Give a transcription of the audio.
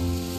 you